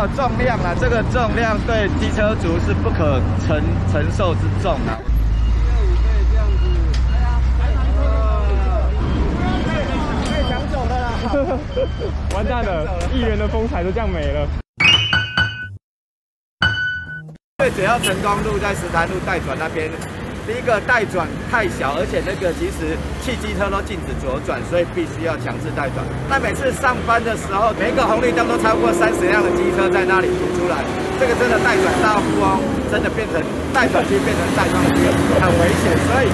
有重量啊，这个重量对机车族是不可承承受之重啊。完蛋了，议员的风采都这样没了。最主要成功路在石潭路待转那边，一个带转太小，而且那个其实汽机车都禁止左转，所以必须要强制带转。但每次上班的时候，每一个红绿灯都超过三十辆的机车在那里堵出来，这个真的带转大户哦，真的变成带转区变成带转区，很危险。所以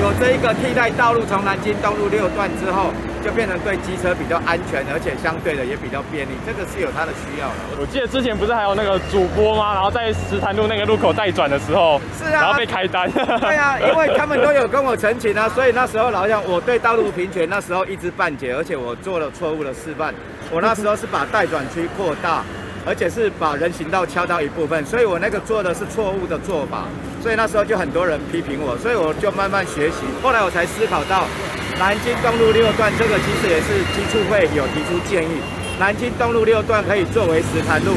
有这一个替代道路，从南京东路六段之后。就变成对机车比较安全，而且相对的也比较便利，这个是有它的需要的。我记得之前不是还有那个主播吗？然后在石潭路那个路口待转的时候，是啊，然后被开单。对啊，因为他们都有跟我澄清啊，所以那时候老像我对道路平权那时候一知半解，而且我做了错误的示范。我那时候是把待转区扩大，而且是把人行道敲到一部分，所以我那个做的是错误的做法，所以那时候就很多人批评我，所以我就慢慢学习，后来我才思考到。南京东路六段，这个其实也是基处会有提出建议，南京东路六段可以作为石潭路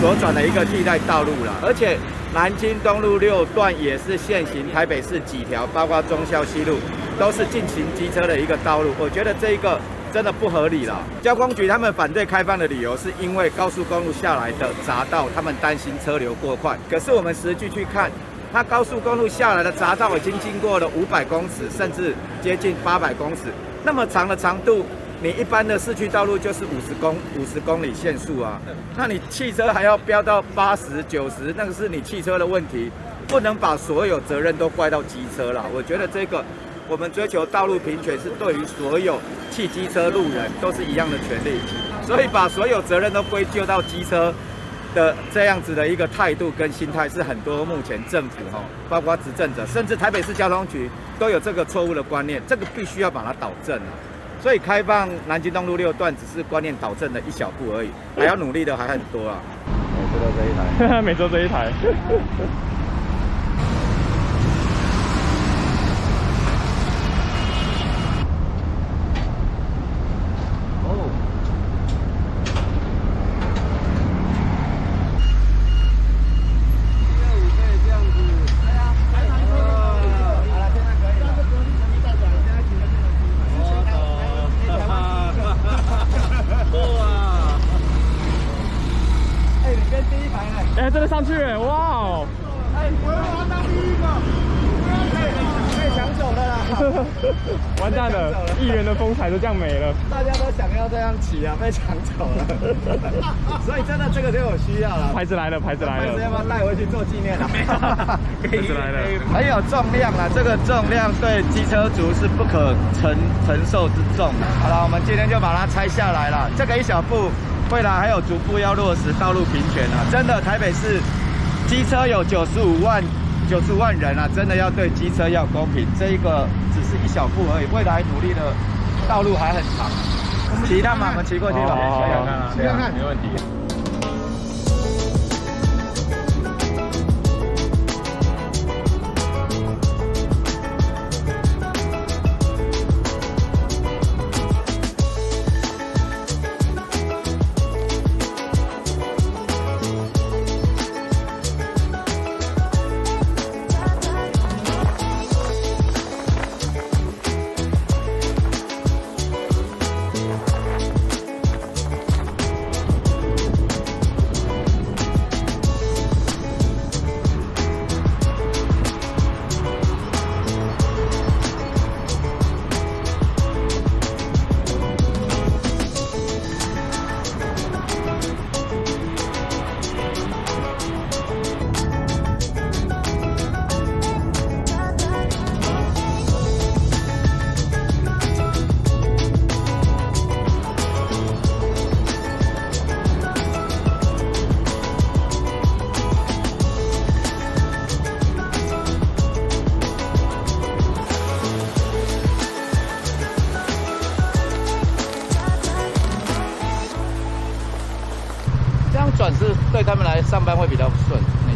左转的一个替代道路了。而且南京东路六段也是现行台北市几条，包括忠孝西路，都是进行机车的一个道路。我觉得这一个真的不合理了。交通局他们反对开放的理由，是因为高速公路下来的匝道，他们担心车流过快。可是我们实际去看。它高速公路下来的匝道已经经过了五百公尺，甚至接近八百公尺，那么长的长度，你一般的市区道路就是五十公五十公里限速啊，那你汽车还要飙到八十九十，那个是你汽车的问题，不能把所有责任都怪到机车了。我觉得这个我们追求道路平权是对于所有汽机车路人都是一样的权利，所以把所有责任都归咎到机车。的这样子的一个态度跟心态是很多目前政府哈，包括执政者，甚至台北市交通局都有这个错误的观念，这个必须要把它导正啊。所以开放南京东路六段只是观念导正的一小步而已，还要努力的还很多啊。每周这一台，每周这一台。上去，哇哦！哎，我要当第一个，被抢走了啦！完蛋了，议员的风采都这样没了。大家都想要这样骑啊，被抢走了。所以真的这个就有需要了。牌子来了，牌子来了。牌子要不要带回去做纪念啊？牌子来了，很有重量了。这个重量对机车族是不可承承受之重。好了，我们今天就把它拆下来了。这个一小步。未来还有逐步要落实道路平权啊！真的，台北市机车有九十五万九十万人啊，真的要对机车要公平。这一个只是一小步而已，未来努力的道路还很长。骑他嘛，我们骑过去吧，想想看啊，想想看，没问题。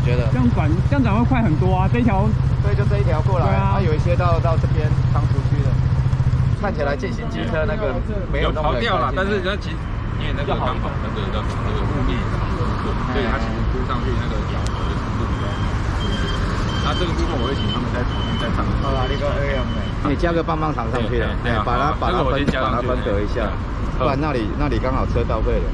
觉得？这样转这样转会快很多啊！这一条，对，就这一条过来，啊，有一些到到这边康湖区的，看起来进行机车那个没有逃掉了，但是那其实因为那个刚好那个叫什么那个雾面，上去那个咬合的程度比较舒服。那这个部分我会请他们在旁边再上。好了，你个 A M 你加个棒棒糖上去了，对把它把它分把它分隔一下，对不然那里那里刚好车道会了。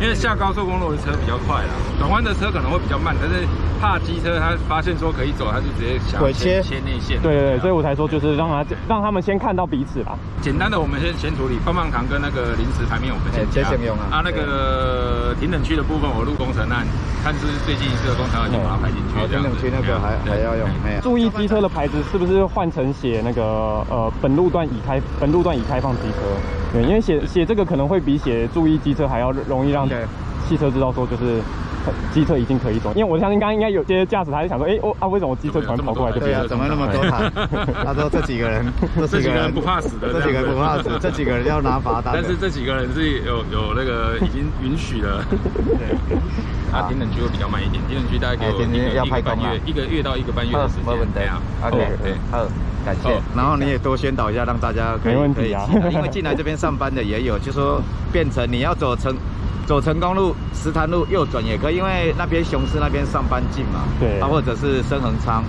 因为下高速公路的车比较快啦，转弯的车可能会比较慢，但是怕机车他发现说可以走，他就直接想切切内线。对对对，所以以我才说就是让他让他们先看到彼此吧。简单的我们先先处理棒棒糖跟那个零食台面，我们先哎加。这先用啊啊，那个停等区的部分，我录工程案，看是最近一次的工程案就把它排进去好，。停等区那个还对还要用，哎，注意机车的牌子是不是换成写那个呃本路段已开本路段已开放机车？对，因为写写这个可能会比写注意机车还要容易让汽车知道说就是呃机车已经可以走。因为我相信刚刚应该有些驾驶他就想说，哎、哦啊为什么我机车突然跑过来这边对啊，？怎么那么多台？他说这几个人，这这几个人不怕死的这几个人不怕死，这几个人要拿罚单。但是这几个人是有有那个已经允许了。对啊，停等区会比较慢一点，停等区大概给我一个一个半月，一个月到一个半月的时间。没问题对啊。OK，对。好，感谢好。然后你也多宣导一下，让大家可以没问题啊因为进来这边上班的也有，就说变成你要走成走成功路、石潭路右转也可以，因为那边雄狮那边上班近嘛，对啊，或者是深恒昌。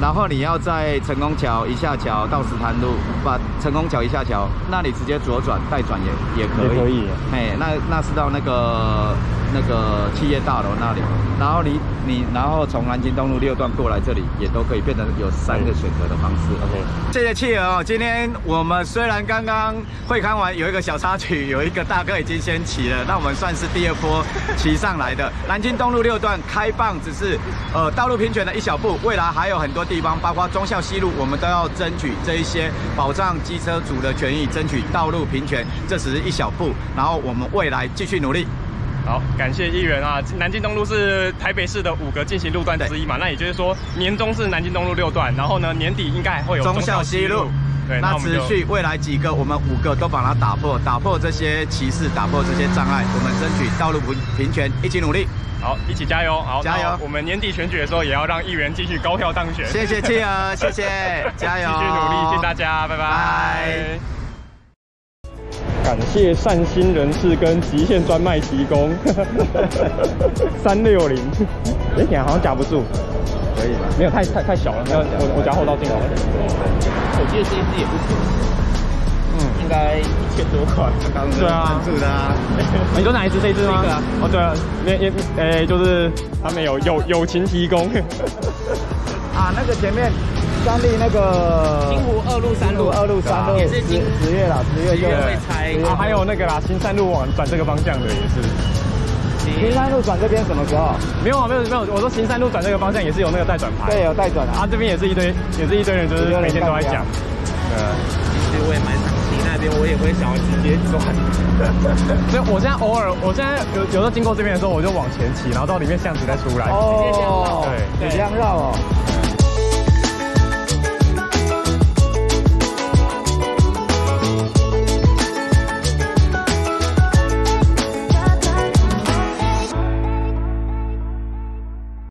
然后你要在成功桥一下桥到石潭路，把成功桥一下桥，那里直接左转带转也也可以。也可以哎，那那是到那个那个企业大楼那里，然后你你然后从南京东路六段过来这里也都可以，变成有三个选择的方式。OK，谢谢企鹅哦，今天我们虽然刚刚会看完有一个小插曲，有一个大哥已经先骑了，那我们算是第二波骑上来的。南京东路六段开放只是呃道路平权的一小步，未来还有很多地方，包括忠孝西路，我们都要争取这一些保障机车主的权益，争取道路平权，这只是一小步，然后我们未来继续努力。好，感谢议员啊！南京东路是台北市的五个进行路段之一嘛，那也就是说年终是南京东路六段，然后呢年底应该还会有忠孝西路。对，那持续未来几个，我们五个都把它打破，打破这些歧视，打破这些障碍，我们争取道路平平权，一起努力。好，一起加油！好，加油我们年底选举的时候，也要让议员继续高票当选。谢谢企鹅，谢谢，加油，继续努力，谢谢大家，拜拜。拜感谢善心人士跟极限专卖提供 三六零，哎，你好像夹不住，可以吧？没有太太太小了，那我我夹后照镜好了。我记得这一只也不便宜，嗯，应该一千多块。刚对啊赞助的啊，你说哪一只？这一只吗？啊哦，对啊，也也诶，就是他们有友友情提供。啊，那个前面三立那个金湖二路、三路、二路、三路也是金十十月啦，十月就十月会拆啊，还有那个啦，新山路往转这个方向的也是。平山路转这边什么时候？没有啊，没有没有，我说新山路转这个方向也是有那个带转牌。对，有带转啊。啊，这边也是一堆，也是一堆人，就是每天都在讲。对啊。其实我也蛮想骑那边，我也会想要直接转。所以我现在偶尔，我现在有有时候经过这边的时候，我就往前骑，然后到里面巷子再出来。哦，对你这样绕哦。